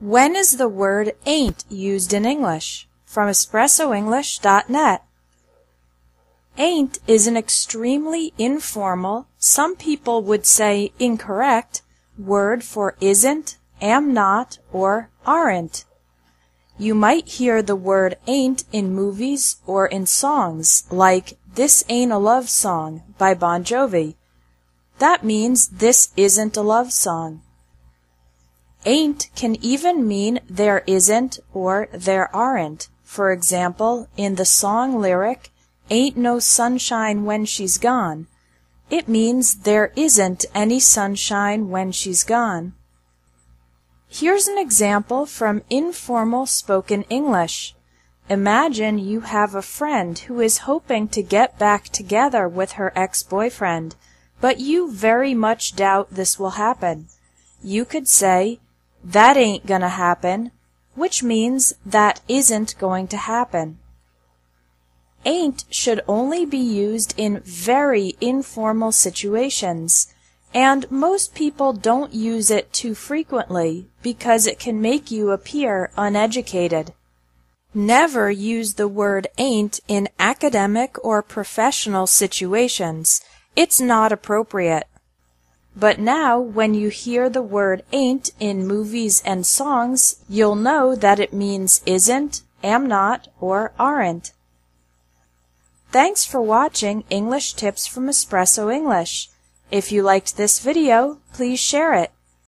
When is the word ain't used in English? From espressoenglish.net. Ain't is an extremely informal, some people would say incorrect, word for isn't, am not, or aren't. You might hear the word ain't in movies or in songs like This Ain't a Love Song by Bon Jovi. That means this isn't a love song. Ain't can even mean there isn't or there aren't. For example, in the song lyric, Ain't no sunshine when she's gone, it means there isn't any sunshine when she's gone. Here's an example from informal spoken English. Imagine you have a friend who is hoping to get back together with her ex-boyfriend, but you very much doubt this will happen. You could say, that ain't gonna happen, which means that isn't going to happen. Ain't should only be used in very informal situations, and most people don't use it too frequently because it can make you appear uneducated. Never use the word ain't in academic or professional situations. It's not appropriate. But now, when you hear the word ain't in movies and songs, you'll know that it means isn't, am not, or aren't. Thanks for watching English Tips from Espresso English. If you liked this video, please share it.